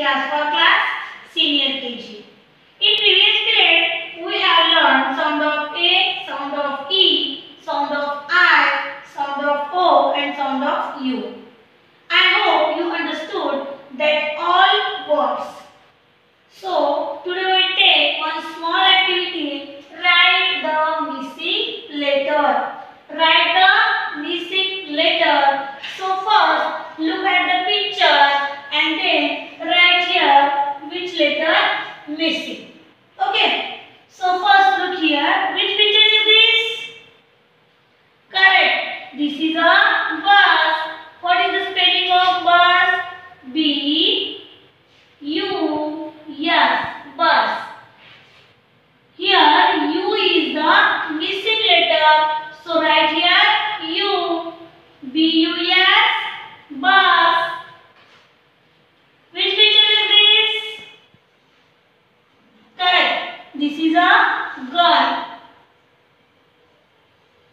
tirar as fotos B U S bus. Which picture is this? Correct. This is a girl.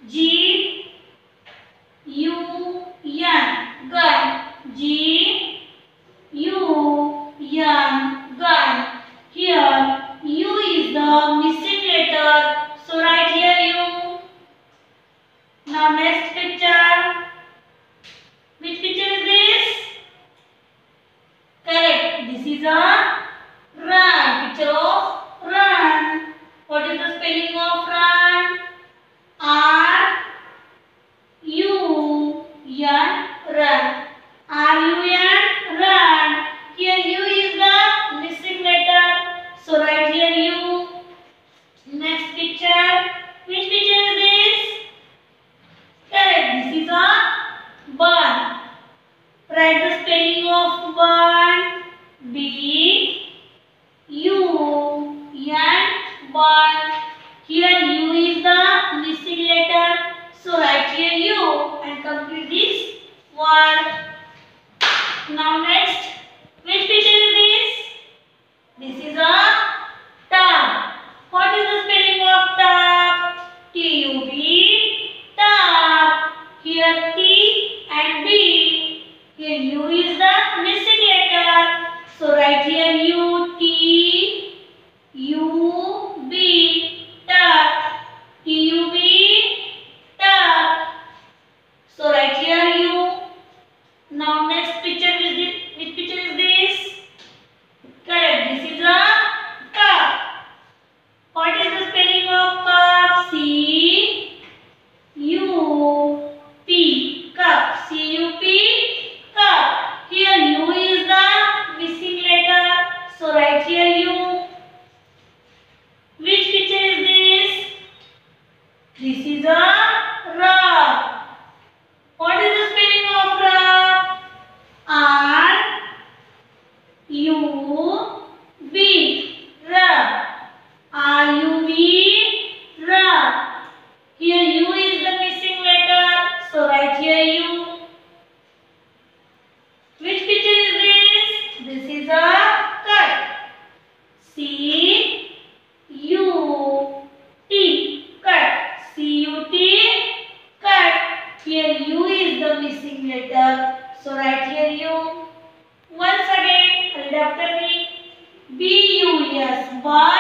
G U N girl. G U N girl. Here U is the missing letter. So write here U. Now next picture. word. Now next is a rock. Why?